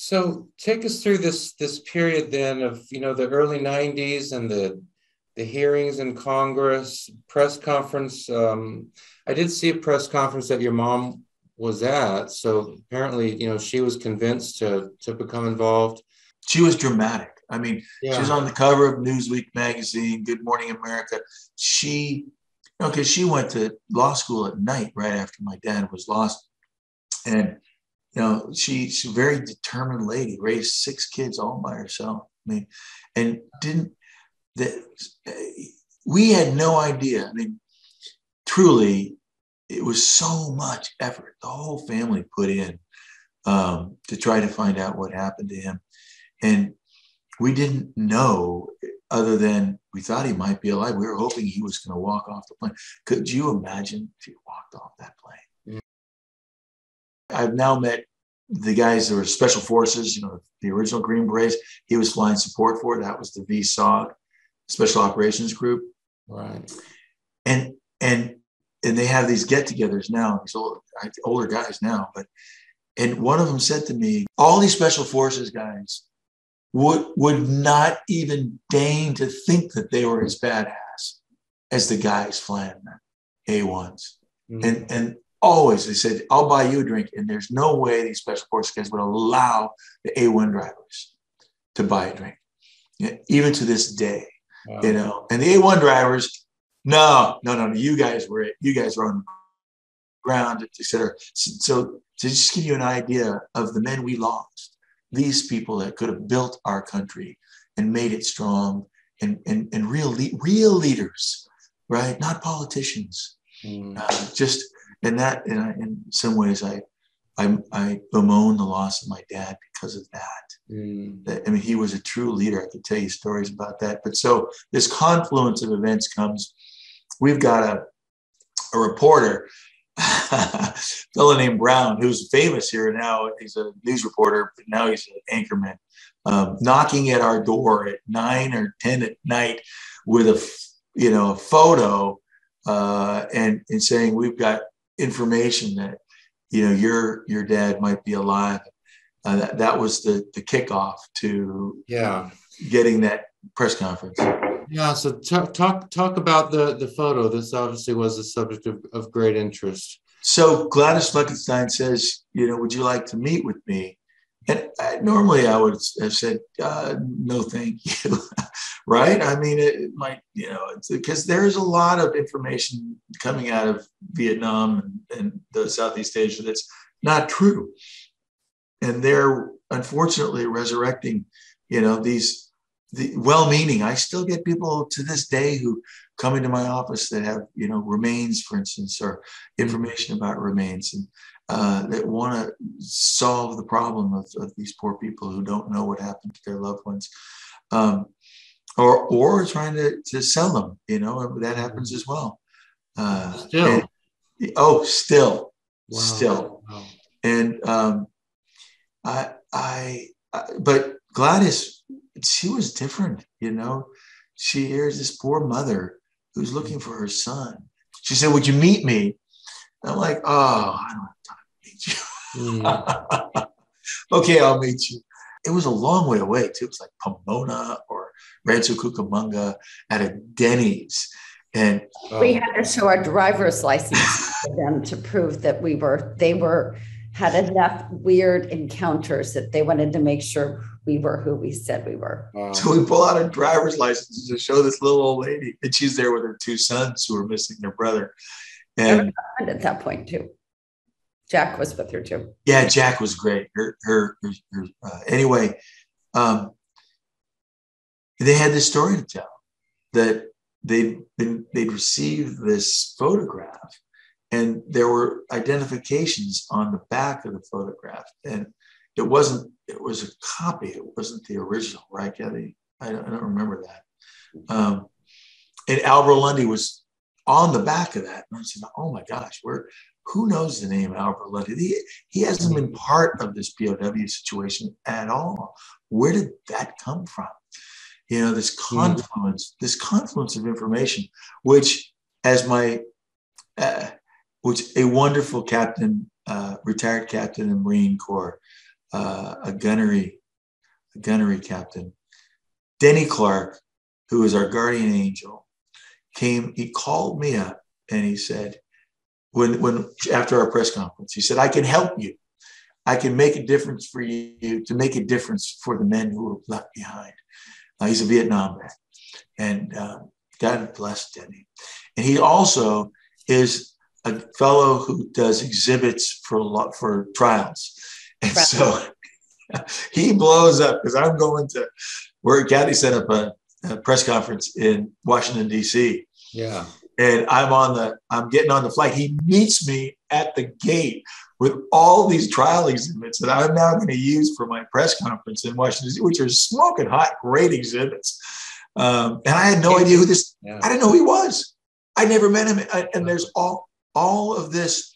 So take us through this this period then of you know the early '90s and the the hearings in Congress, press conference. Um, I did see a press conference that your mom was at. So apparently, you know, she was convinced to to become involved. She was dramatic. I mean, yeah. she was on the cover of Newsweek magazine, Good Morning America. She, okay, she went to law school at night right after my dad was lost, and you know, she, she's a very determined lady, raised six kids all by herself. I mean, and didn't that we had no idea. I mean, truly, it was so much effort the whole family put in um, to try to find out what happened to him. And we didn't know other than we thought he might be alive. We were hoping he was going to walk off the plane. Could you imagine if he walked off that plane? I've now met the guys that were special forces, you know, the original Green Berets. He was flying support for. That was the VSOG, Special Operations Group. Right. And and and they have these get-togethers now. These old, older guys now, but and one of them said to me, all these special forces guys would would not even deign to think that they were as badass as the guys flying A1s. Mm-hmm. And and always they said, I'll buy you a drink. And there's no way these special forces guys would allow the A1 drivers to buy a drink. even to this day. Wow. You know, and the A1 drivers no, no, no, no. You guys were you guys were on the ground, etc. So, so to just give you an idea of the men we lost, these people that could have built our country and made it strong and and, and real real leaders, right? Not politicians. Mm. Uh, just and that in, in some ways I I, I bemoan the loss of my dad because of that. Mm. that. I mean, he was a true leader. I could tell you stories about that. But so this confluence of events comes. We've got a, a reporter, a fellow named Brown, who's famous here now. He's a news reporter, but now he's an anchorman, um, knocking at our door at nine or 10 at night with a, you know, a photo uh, and, and saying, we've got information that you know your your dad might be alive. Uh, that, that was the the kickoff to yeah getting that press conference. Yeah, so talk talk talk about the the photo. This obviously was a subject of, of great interest. So Gladys Luckenstein says, you know, would you like to meet with me? And I, normally I would have said, uh, no, thank you. right? I mean, it, might, you know, because there's a lot of information coming out of Vietnam and, and the Southeast Asia that's not true. And they're unfortunately resurrecting, you know, these the well-meaning. I still get people to this day who come into my office that have, you know, remains, for instance, or information about remains, and uh, that want to solve the problem of, of, these poor people who don't know what happened to their loved ones. Um, or, or trying to, to sell them, you know, that happens as well. Uh, still. And, oh, still, wow. still. Wow. And um, I, I, I, but Gladys, she was different, you know. She hears this poor mother who's looking for her son. She said, Would you meet me? I'm like, Oh, I don't have time to meet Mm. okay, I'll meet you. It was a long way away too. It was like Pomona or Rancho Cucamonga at a Denny's. And um, we had to show our driver's license to them to prove that we were, they were, had enough weird encounters that they wanted to make sure we were who we said we were. So we pull out our driver's license to show this little old lady, and she's there with her two sons who are missing their brother. And at that point too. Jack was with her too. Yeah, Jack was great. Her, her, her, her uh, anyway, um, they had this story to tell that they'd been they'd received this photograph, and there were identifications on the back of the photograph, and it wasn't it was a copy. It wasn't the original, right, Cathi? I don't, I don't remember that. Um, and Albro Lundy was on the back of that. And I said, oh my gosh, we're who knows the name Albro Lundy? He, he hasn't been part of this POW situation at all. Where did that come from? You know, this hmm. confluence, this confluence of information, which, as my, uh, which a wonderful captain, uh, retired captain in Marine Corps, uh, a gunnery, a gunnery captain. Denny Clark, who is our guardian angel, came. He called me up and he said, when when after our press conference, he said, "I can help you. I can make a difference for you to make a difference for the men who were left behind." Uh, he's a Vietnam vet, and uh, God bless Denny. And he also is a fellow who does exhibits for for trials, and right. so he blows up because I'm going to where Cathi set up a, a press conference in Washington D.C. Yeah, and I'm on the I'm getting on the flight. He meets me at the gate with all these trial exhibits that I'm now going to use for my press conference in Washington, which are smoking hot, great exhibits. Um, and I had no idea who this. Yeah. I didn't know who he was. I never met him. I, and there's all all of this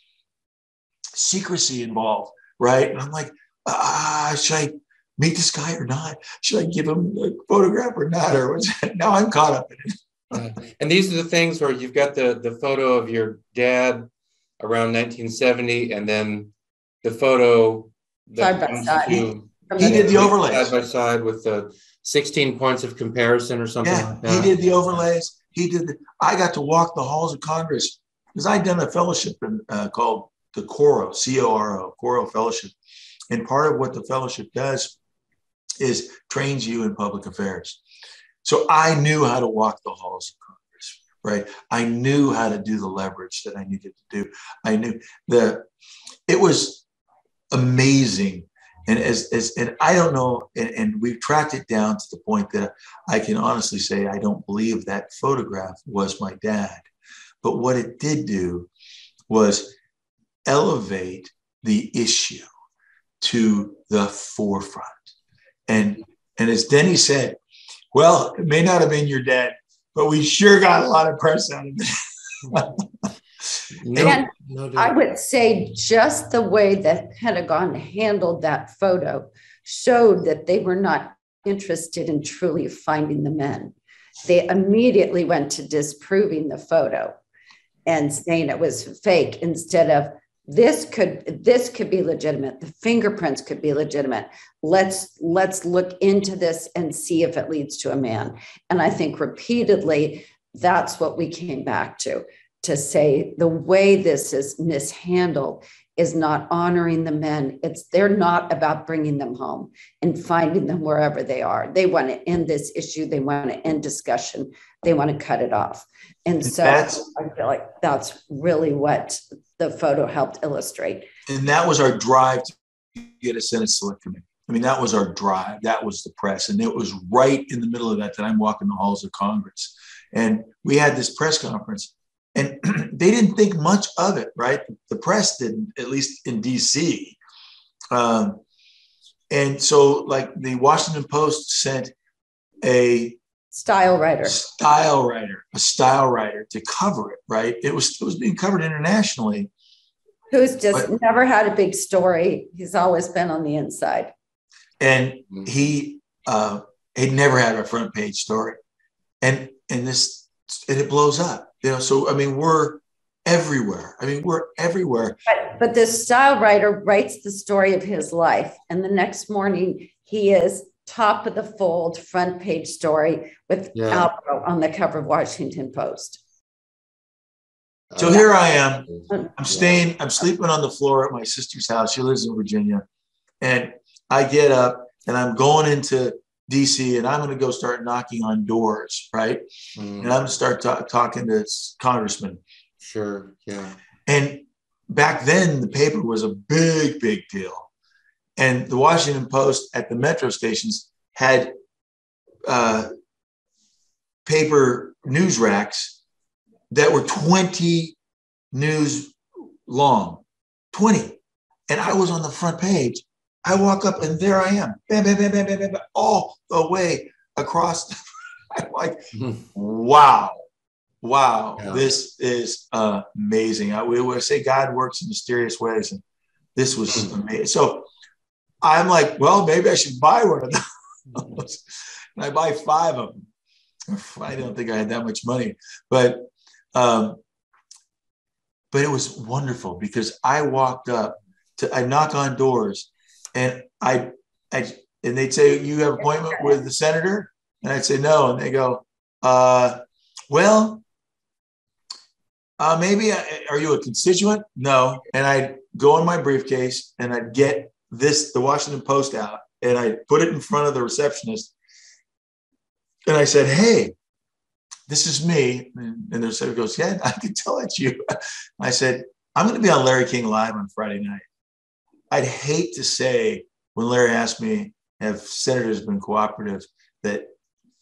secrecy involved, right? And I'm like, ah, should I meet this guy or not? Should I give him a photograph or not? Or what's now I'm caught up in it. Uh, and these are the things where you've got the the photo of your dad around 1970, and then the photo side by side. he did the overlays side by side with the 16 points of comparison or something. Yeah, like he did the overlays. He did. The, I got to walk the halls of Congress because I'd done a fellowship in, uh, called the Coro, C O R O, Coro Fellowship, and part of what the fellowship does is trains you in public affairs. So I knew how to walk the halls of Congress, right? I knew how to do the leverage that I needed to do. I knew the it was amazing. And as, as and I don't know, and, and we've tracked it down to the point that I can honestly say I don't believe that photograph was my dad. But what it did do was elevate the issue to the forefront. And and as Denny said, well, it may not have been your dad, but we sure got a lot of press out of it. no, and no I would say just the way that Pentagon handled that photo showed that they were not interested in truly finding the men. They immediately went to disproving the photo and saying it was fake instead of this could this could be legitimate. The fingerprints could be legitimate. Let's let's look into this and see if it leads to a man. And i think repeatedly that's what we came back to to say the way this is mishandled is not honoring the men it's they're not about bringing them home and finding them wherever they are they want to end this issue they want to end discussion they want to cut it off and so that's, i feel like that's really what the photo helped illustrate. And that was our drive to get a Senate Select Committee. I mean, that was our drive. That was the press. And it was right in the middle of that that I'm walking the halls of Congress. And we had this press conference, and they didn't think much of it, right? The press didn't, at least in DC. Um, and so, like, the Washington Post sent a style writer. Style writer a style writer to cover it right? It was it was being covered internationally. Who's just but, never had a big story. He's always been on the inside. And he uh he never had a front page story. And and this and it blows up you know so i mean we're everywhere i mean we're everywhere but, but this style writer writes the story of his life and the next morning he is top of the fold front page story with yeah. Albro on the cover of Washington Post. So here I am. Mm-hmm. I'm staying, I'm sleeping on the floor at my sister's house. She lives in Virginia. And I get up and I'm going into DC and I'm going to go start knocking on doors, right? Mm. And I'm going to start ta- talking to congressmen. Sure. Yeah. And back then, the paper was a big, big deal. And the Washington Post at the metro stations had uh, paper news racks that were 20 news long, 20. And I was on the front page. I walk up and there I am, bam, bam, bam, bam, bam, bam, all the way across. I'm like, wow, wow, yeah. this is amazing. I, we would say God works in mysterious ways. And this was hmm. amazing. So I'm like, well, maybe I should buy one of those. and I buy five of them. I don't think I had that much money, but um, but it was wonderful because I walked up to I knock on doors, And I, I, and they'd say, "You have appointment with the senator," and I'd say, "No," and they go, uh, "Well, uh, maybe. I, are you a constituent?" No, and I'd go in my briefcase and I'd get this, the Washington Post out, and I put it in front of the receptionist, and I said, "Hey." This is me. And the receptionist goes, Yeah, I can tell it's you. I said, I'm going to be on Larry King Live on Friday night. I'd hate to say when Larry asked me, have senators been cooperative, that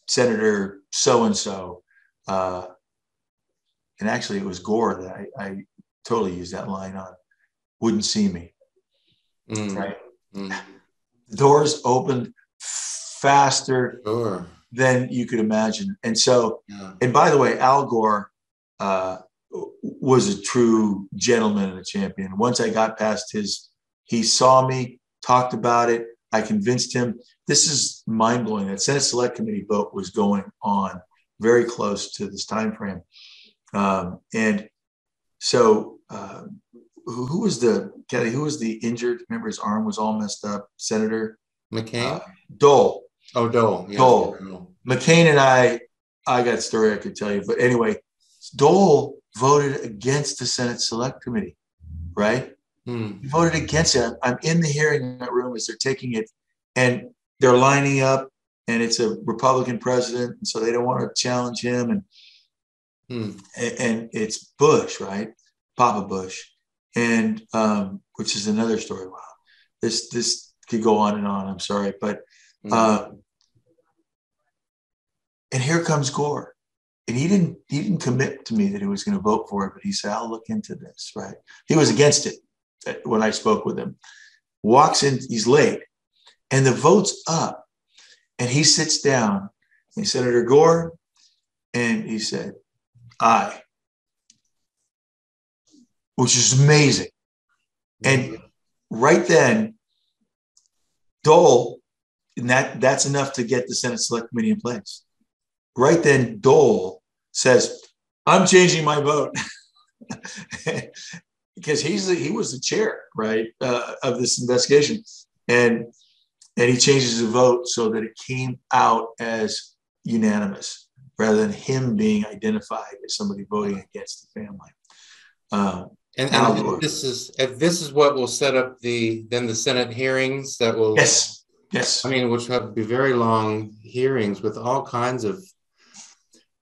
Senator so and so, and actually it was Gore that I, I, totally used that line on, wouldn't see me. Mm. Right? Mm. Doors opened faster sure. than you could imagine. And so, yeah. and by the way, Al Gore uh, was a true gentleman and a champion. Once I got past his he saw me, talked about it. I convinced him. This is mind blowing. That Senate Select Committee vote was going on very close to this time frame, um, and so uh, who, who, was the Kelly? Who was the injured? Remember, his arm was all messed up. Senator McCain, uh, Dole. Oh, Dole. Yeah, Dole. McCain and I. I got a story I could tell you, but anyway, Dole voted against the Senate Select Committee, right? Hmm. voted against it. I'm in the hearing room as they're taking it, and they're lining up, and it's a Republican president, and so they don't want to challenge him, and hmm. and, it's Bush, right, Papa Bush, and um, which is another story. Wow, this this could go on and on. I'm sorry, but hmm. uh, and here comes Gore. And he didn't he didn't commit to me that he was going to vote for it, but he said, I'll look into this, right? He was against it Uh, when I spoke with him, walks in, he's late, and the vote's up. And he sits down, and Senator Gore, and he said, Aye, which is amazing. And right then, Dole, and that, that's enough to get the Senate Select Committee in place. Right then, Dole says, I'm changing my vote. because he's the, he was the chair right uh, of this investigation, and and he changes the vote so that it came out as unanimous rather than him being identified as somebody voting against the family. Um, and, and this is this is what will set up the then the Senate hearings that will yes yes. I mean which have to be very long hearings with all kinds of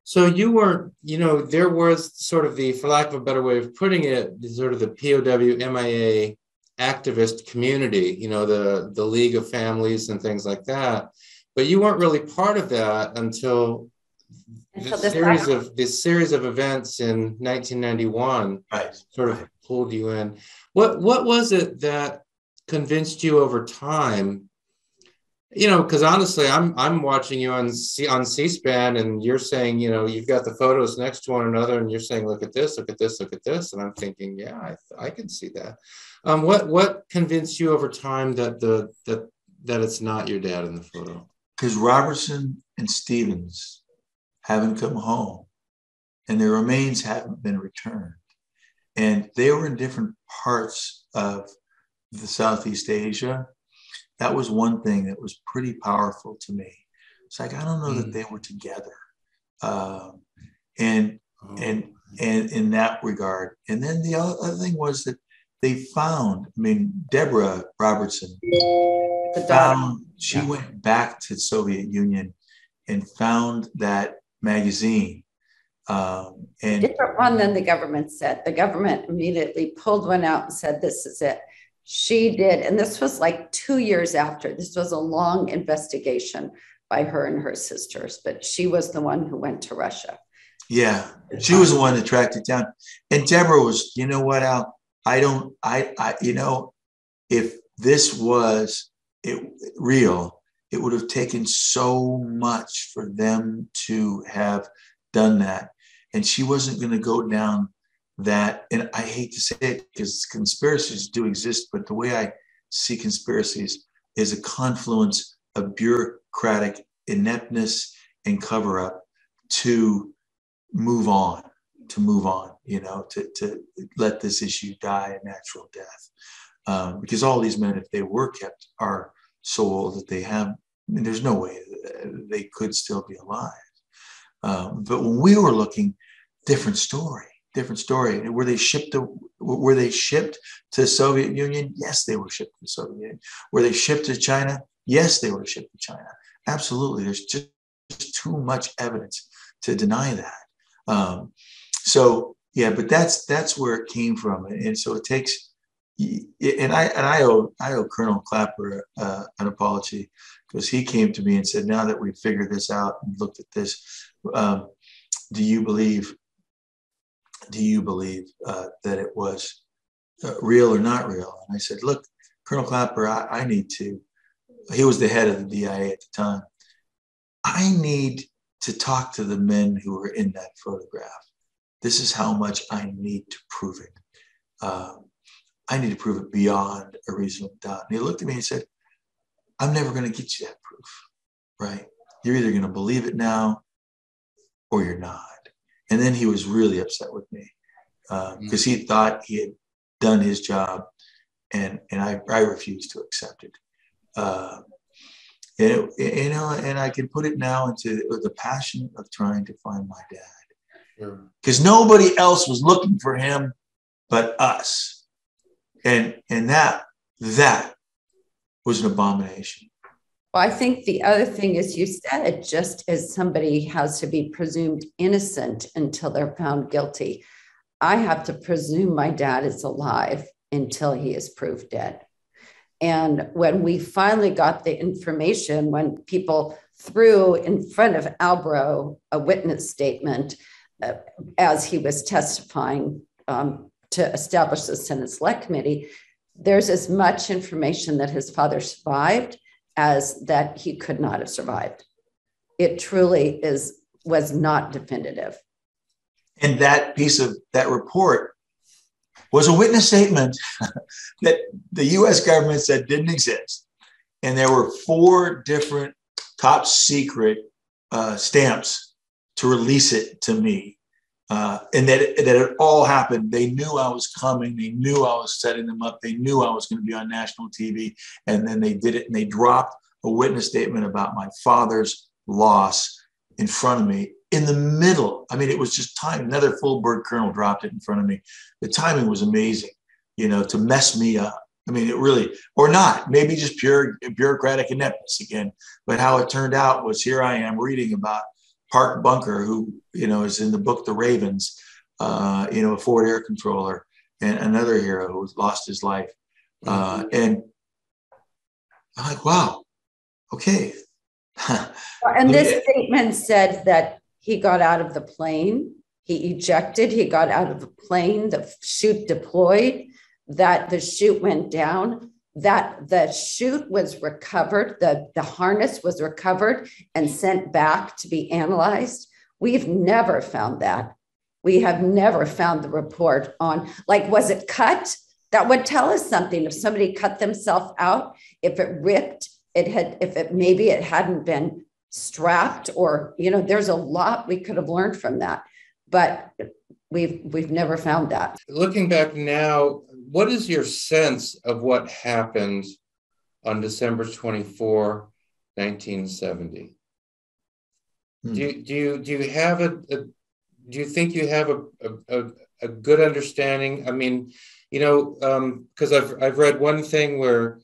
so you were, you know, there was sort of the, for lack of a better way of putting it, sort of the POW MIA activist community, you know, the the League of Families and things like that. But you weren't really part of that until, until this series time. of this series of events in 1991 right. sort of pulled you in. What what was it that convinced you over time you know, because honestly, I'm I'm watching you on C on C-SPAN, and you're saying, you know, you've got the photos next to one another, and you're saying, look at this, look at this, look at this, and I'm thinking, yeah, I, I can see that. Um, what what convinced you over time that the that that it's not your dad in the photo? Because Robertson and Stevens haven't come home, and their remains haven't been returned, and they were in different parts of the Southeast Asia that was one thing that was pretty powerful to me. It's like I don't know mm. that they were together, um, and oh. and and in that regard. And then the other thing was that they found. I mean, Deborah Robertson found. She yeah. went back to Soviet Union and found that magazine. Um, and different one than the government said. The government immediately pulled one out and said, "This is it." She did. And this was like two years after. This was a long investigation by her and her sisters, but she was the one who went to Russia. Yeah, she was the one that tracked it down. And Deborah was, you know what, Al? I don't, I, I, you know, if this was it real, it would have taken so much for them to have done that. And she wasn't going to go down that, and I hate to say it because conspiracies do exist, but the way I see conspiracies is a confluence of bureaucratic ineptness and cover up to move on, to move on, you know, to, to let this issue die a natural death. um, because all these men, if they were kept, are so old that they have. I mean, there's no way they could still be alive. Um, but when we were looking, different story, different story. Were they shipped to? Were they shipped to Soviet Union? Yes, they were shipped to the Soviet Union. Were they shipped to China? Yes, they were shipped to China. Absolutely. There's just, too much evidence to deny that. Um, so yeah, but that's that's where it came from, and so it takes. And I and I owe I owe Colonel Clapper uh, an apology because he came to me and said, "Now that we've figured this out and looked at this, um, do you believe? Do you believe uh, that it was uh, real or not real?" And I said, "Look, Colonel Clapper, I, I need to." He was the head of the DIA at the time. I need to talk to the men who were in that photograph. This is how much I need to prove it. Um, I need to prove it beyond a reasonable doubt. And he looked at me and said, I'm never going to get you that proof, right? You're either going to believe it now or you're not. And then he was really upset with me because um, he thought he had done his job and, and I, I refused to accept it. Uh, and it, you know, and I can put it now into the passion of trying to find my dad, because nobody else was looking for him but us, and and that that was an abomination. Well, I think the other thing is you said just as somebody has to be presumed innocent until they're found guilty, I have to presume my dad is alive until he is proved dead. And when we finally got the information, when people threw in front of Albro a witness statement uh, as he was testifying um, to establish the Senate Select Committee, there's as much information that his father survived as that he could not have survived. It truly is was not definitive. And that piece of that report was a witness statement that the US government said didn't exist. And there were four different top secret uh, stamps to release it to me. Uh, and that it, that it all happened. They knew I was coming. They knew I was setting them up. They knew I was going to be on national TV. And then they did it and they dropped a witness statement about my father's loss in front of me in the middle. I mean, it was just time. Another full bird colonel dropped it in front of me. The timing was amazing, you know, to mess me up. I mean, it really, or not, maybe just pure bureaucratic ineptness again. But how it turned out was here I am reading about Park Bunker, who, you know, is in the book The Ravens, uh, you know, a forward air controller, and another hero who lost his life. Uh, and I'm like, wow, okay. and this statement said that he got out of the plane, he ejected, he got out of the plane, the chute deployed, that the chute went down, that the chute was recovered, the, the harness was recovered and sent back to be analyzed. We've never found that. We have never found the report on, like, was it cut? That would tell us something. If somebody cut themselves out, if it ripped, it had, if it maybe it hadn't been strapped or you know there's a lot we could have learned from that but we've we've never found that looking back now what is your sense of what happened on december 24 1970 hmm. do, you, do you do you have a, a do you think you have a, a, a good understanding i mean you know because um, i've i've read one thing where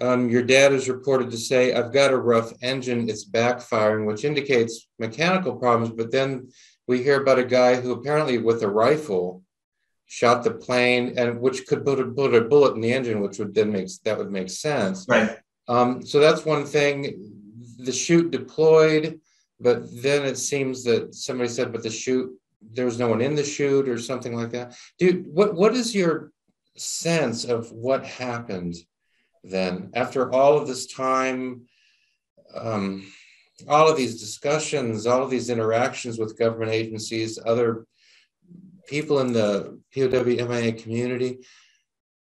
um, your dad is reported to say, I've got a rough engine, it's backfiring, which indicates mechanical problems. But then we hear about a guy who apparently, with a rifle, shot the plane, and which could put a, put a bullet in the engine, which would then make that would make sense. Right. Um, so that's one thing. The chute deployed, but then it seems that somebody said, but the chute, there was no one in the chute or something like that. Dude, what what is your sense of what happened then after all of this time um, all of these discussions all of these interactions with government agencies other people in the POW MIA community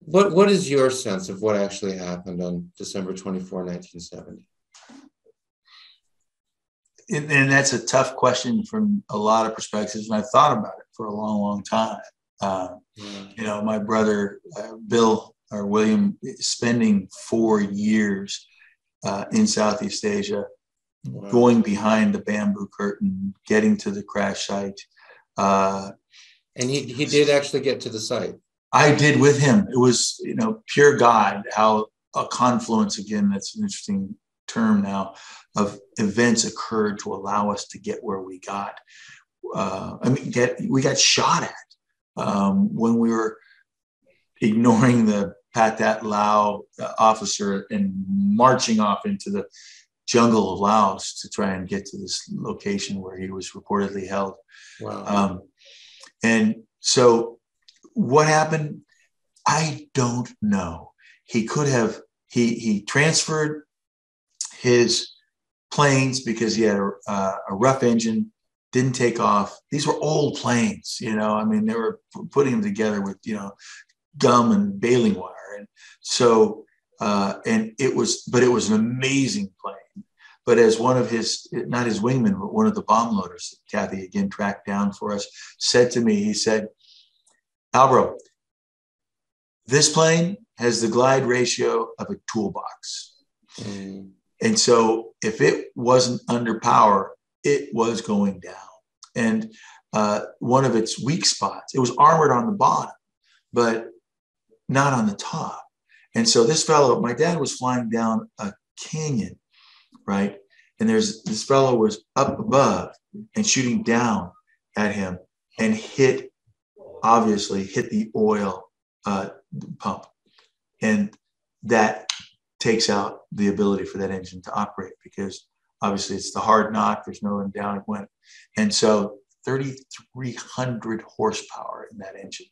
what what is your sense of what actually happened on December 24 1970 and, and that's a tough question from a lot of perspectives and I've thought about it for a long long time uh, yeah. you know my brother uh, Bill or William spending four years uh, in Southeast Asia, wow. going behind the bamboo curtain, getting to the crash site. Uh, and he, he did actually get to the site. I did with him. It was, you know, pure God, how a confluence, again, that's an interesting term now, of events occurred to allow us to get where we got. Uh, I mean, get we got shot at um, when we were ignoring the Pathet Lao uh, officer and marching off into the jungle of Laos to try and get to this location where he was reportedly held. Wow. Um, and so, what happened? I don't know. He could have he he transferred his planes because he had a, uh, a rough engine didn't take off. These were old planes, you know. I mean, they were putting them together with you know gum and baling wire, and so uh, and it was, but it was an amazing plane. But as one of his, not his wingman, but one of the bomb loaders, Cathi again tracked down for us, said to me, he said, Albro, this plane has the glide ratio of a toolbox. Mm. And so if it wasn't under power, it was going down. And uh, one of its weak spots, it was armored on the bottom, but not on the top. And so this fellow, my dad was flying down a canyon, right? And there's this fellow was up above and shooting down at him and hit, obviously, hit the oil uh, pump. And that takes out the ability for that engine to operate because obviously it's the hard knock, there's no one down it went. And so 3,300 horsepower in that engine.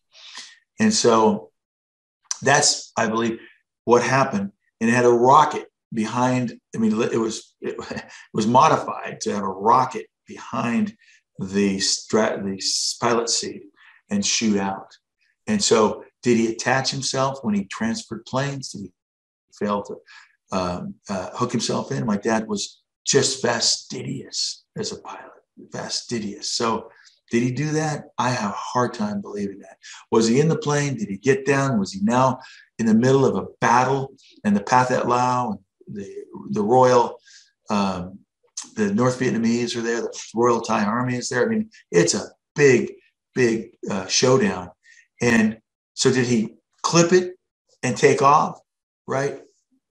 And so that's, I believe, what happened. And it had a rocket behind, I mean, it was, it, was modified to have a rocket behind the, strat, the pilot seat and shoot out. And so did he attach himself when he transferred planes? Did he fail to um, uh, hook himself in? My dad was just fastidious as a pilot, fastidious. So, did he do that? I have a hard time believing that. Was he in the plane? Did he get down? Was he now in the middle of a battle and the Pathet Lao, the, the Royal, um, the North Vietnamese are there, the Royal Thai Army is there. I mean, it's a big, big uh, showdown. And so, did he clip it and take off? Right?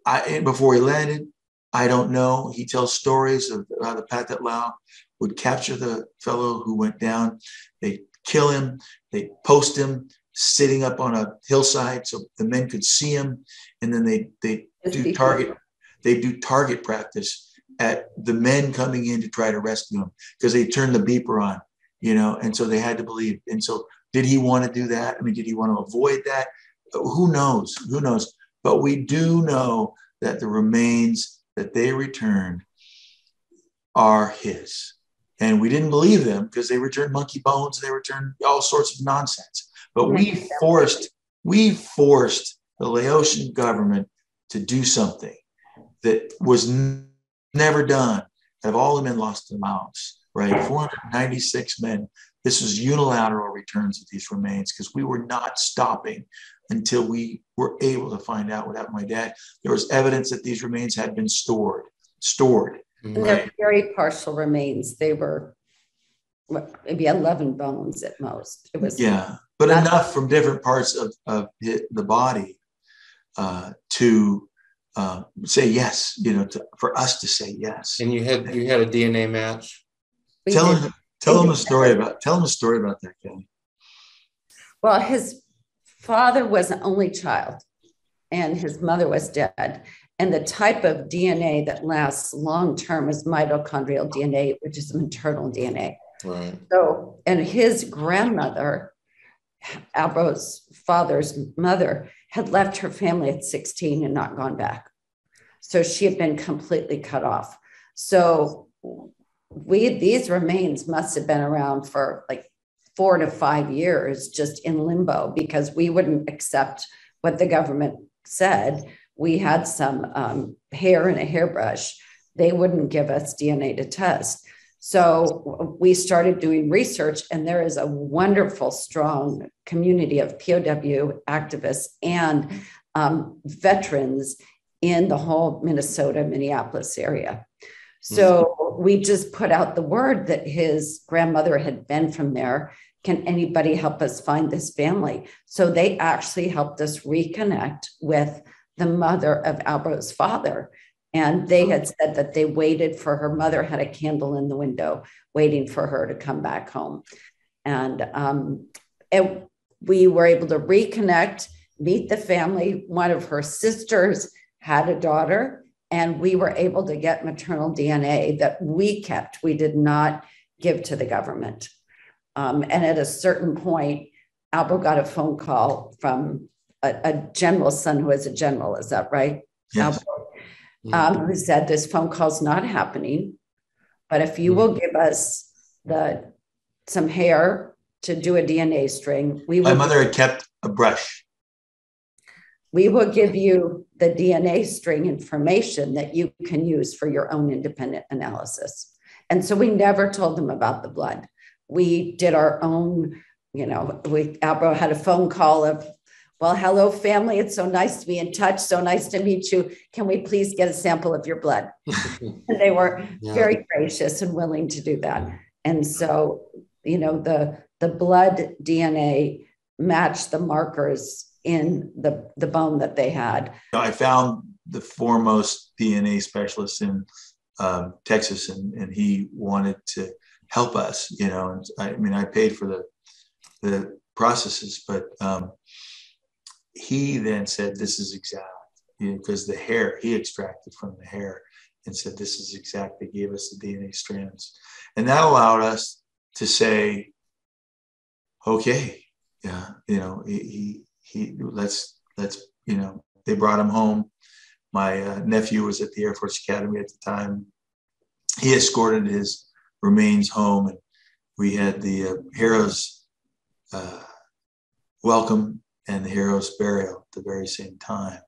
I, before he landed, I don't know. He tells stories of how the Pathet Lao would capture the fellow who went down. They kill him. They post him sitting up on a hillside so the men could see him, and then they they do target they do target practice at the men coming in to try to rescue him because they turned the beeper on, you know, and so they had to believe. And so, did he want to do that? I mean, did he want to avoid that? Who knows? Who knows? But we do know that the remains that they returned are his. And we didn't believe them because they returned monkey bones, they returned all sorts of nonsense. But we forced, we forced the Laotian government to do something that was n- never done. Have all the men lost their mouths, right? 496 men. This was unilateral returns of these remains because we were not stopping until we were able to find out what happened to my dad. There was evidence that these remains had been stored, stored. And right? they're very partial remains. They were maybe 11 bones at most. It was yeah, but enough from different parts of, of the body uh, to uh, say yes, you know, to, for us to say yes. And you had you had a DNA match. We tell did. him tell him a story about tell him a story about that, Kelly. Well, his father was an only child and his mother was dead. And the type of DNA that lasts long term is mitochondrial DNA, which is maternal DNA. Right. So, and his grandmother, Albro's father's mother, had left her family at 16 and not gone back. So she had been completely cut off. So we these remains must have been around for like four to five years just in limbo because we wouldn't accept what the government said. We had some um, hair and a hairbrush. They wouldn't give us DNA to test. So we started doing research, and there is a wonderful, strong community of POW activists and um, veterans in the whole Minnesota, Minneapolis area. So mm-hmm. we just put out the word that his grandmother had been from there. Can anybody help us find this family? So they actually helped us reconnect with the mother of Albro's father. And they had said that they waited for her mother, had a candle in the window, waiting for her to come back home. And um, it, we were able to reconnect, meet the family. One of her sisters had a daughter, and we were able to get maternal DNA that we kept. We did not give to the government. Um, and at a certain point, Albro got a phone call from a, a general's son who is a general. Is that right? Yes. Albro, um, who said this phone call's not happening, but if you will give us the some hair to do a DNA string, we will. My mother had kept a brush we will give you the DNA string information that you can use for your own independent analysis. And so we never told them about the blood. We did our own, you know, we Albro had a phone call of, well, hello, family. It's so nice to be in touch. So nice to meet you. Can we please get a sample of your blood? and they were yeah. very gracious and willing to do that. And so, you know, the the blood DNA matched the markers in the, the bone that they had. I found the foremost DNA specialist in um, Texas, and, and he wanted to help us. You know, and I, I mean, I paid for the the processes, but um, he then said, "This is exact," because you know, the hair he extracted from the hair and said, "This is exact." They gave us the DNA strands, and that allowed us to say, "Okay, yeah, you know, he he let's let's you know they brought him home. My uh, nephew was at the Air Force Academy at the time. He escorted his remains home, and we had the uh, heroes uh, welcome and the hero's burial at the very same time.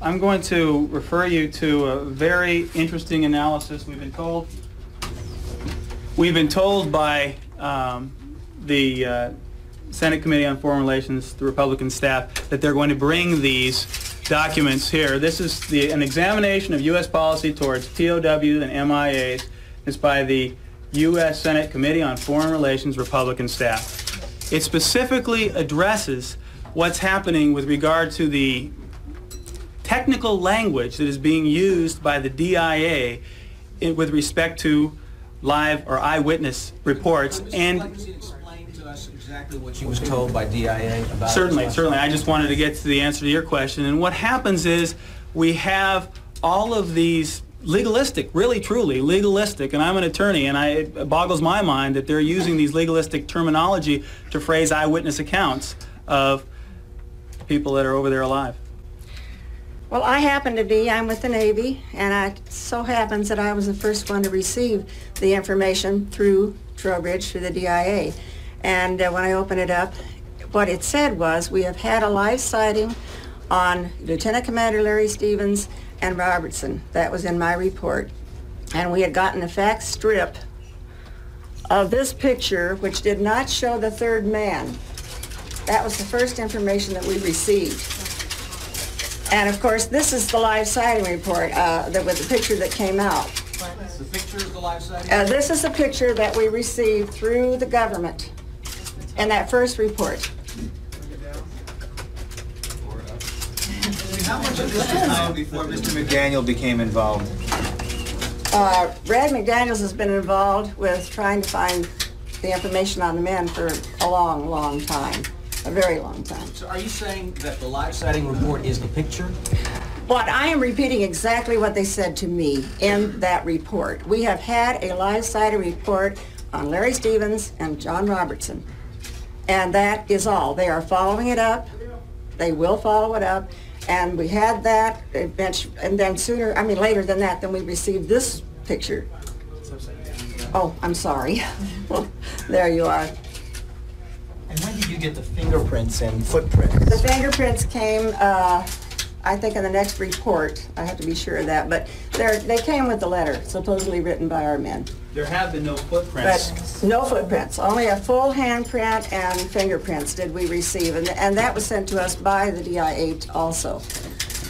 I'm going to refer you to a very interesting analysis we've been told We've been told by um, the uh, Senate Committee on Foreign Relations, the Republican staff, that they're going to bring these documents here. This is the, an examination of U.S. policy towards POW and MIAs. It's by the U.S. Senate Committee on Foreign Relations Republican staff. It specifically addresses what's happening with regard to the technical language that is being used by the DIA in, with respect to live or eyewitness reports and explain to us exactly what she was told by DIA about certainly certainly I just wanted to get to the answer to your question and what happens is we have all of these legalistic really truly legalistic and I'm an attorney and I, it boggles my mind that they're using these legalistic terminology to phrase eyewitness accounts of people that are over there alive well, I happen to be, I'm with the Navy, and it so happens that I was the first one to receive the information through Trowbridge, through the DIA. And uh, when I opened it up, what it said was, we have had a live sighting on Lieutenant Commander Larry Stevens and Robertson. That was in my report. And we had gotten a fax strip of this picture, which did not show the third man. That was the first information that we received. And of course, this is the live sighting report uh, that was the picture that came out. The picture is the live sighting? Uh, this is a picture that we received through the government in that first report. How much of this was known before Mr. McDaniel became involved? Uh, Brad McDaniels has been involved with trying to find the information on the men for a long, long time a very long time. So are you saying that the live sighting report is the picture? But I am repeating exactly what they said to me in that report. We have had a live sighting report on Larry Stevens and John Robertson. And that is all. They are following it up. They will follow it up. And we had that, and then sooner, I mean later than that, then we received this picture. Oh, I'm sorry. there you are. And when did you get the fingerprints and footprints? The fingerprints came uh, I think in the next report, I have to be sure of that, but they're, they came with the letter supposedly written by our men. There have been no footprints. But no footprints, only a full handprint and fingerprints did we receive, and, and that was sent to us by the DIA also.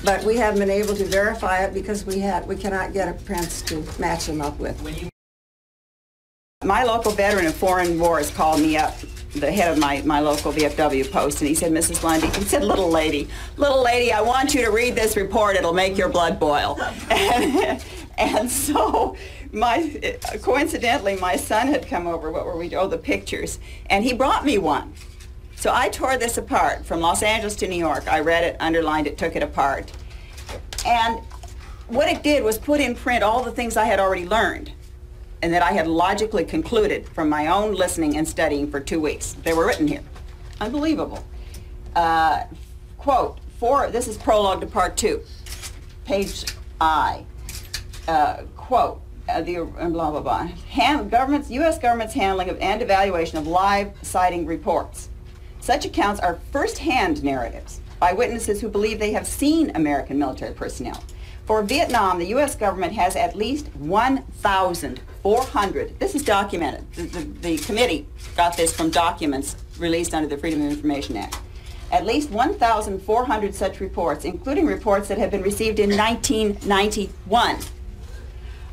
But we haven't been able to verify it because we had, we cannot get a prints to match them up with. My local veteran of foreign wars called me up, the head of my, my local VFW post, and he said, Mrs. Lundy, he said, little lady, little lady, I want you to read this report. It'll make your blood boil. and, and so my, coincidentally, my son had come over, what were we, oh, the pictures, and he brought me one. So I tore this apart from Los Angeles to New York. I read it, underlined it, took it apart. And what it did was put in print all the things I had already learned and that I had logically concluded from my own listening and studying for two weeks. They were written here. Unbelievable. Uh, quote, for, this is prologue to part two, page I. Uh, quote, uh, the uh, blah, blah, blah. Government's, U.S. government's handling of, and evaluation of live sighting reports. Such accounts are first-hand narratives by witnesses who believe they have seen American military personnel. For Vietnam, the U.S. government has at least 1,400. This is documented. The, the, the, committee got this from documents released under the Freedom of Information Act. At least 1,400 such reports, including reports that have been received in 1991.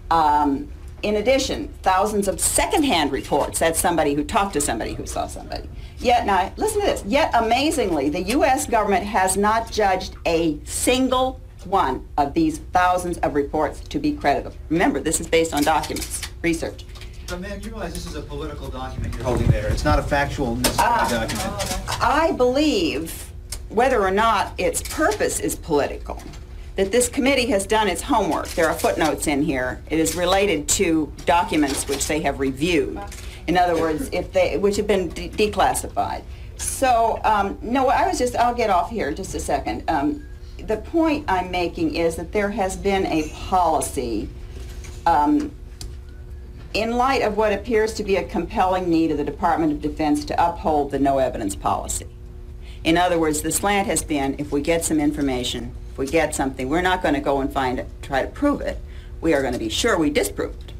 Um, in addition, thousands of secondhand reports. That's somebody who talked to somebody who saw somebody. Yet, now, listen to this. Yet, amazingly, the U.S. government has not judged a single one of these thousands of reports to be credible. Remember, this is based on documents, research. But ma'am, you realize this is a political document you're holding there. It's not a factual uh, document. I believe, whether or not its purpose is political, that this committee has done its homework. There are footnotes in here. It is related to documents which they have reviewed. In other words, if they, which have been de declassified. So, um, no, I was just, I'll get off here in just a second. Um, the point I'm making is that there has been a policy um, in light of what appears to be a compelling need of the Department of Defense to uphold the no evidence policy. In other words, the slant has been if we get some information, if we get something, we're not going to go and find it, try to prove it. We are going to be sure we disprove it.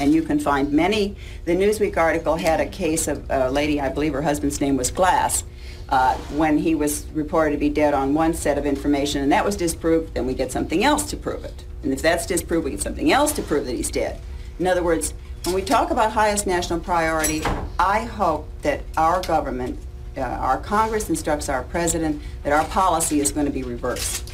And you can find many. The Newsweek article had a case of a lady, I believe her husband's name was Glass, uh, when he was reported to be dead on one set of information and that was disproved, then we get something else to prove it. And if that's disproved, we get something else to prove that he's dead. In other words, when we talk about highest national priority, I hope that our government, uh, our Congress instructs our president that our policy is going to be reversed.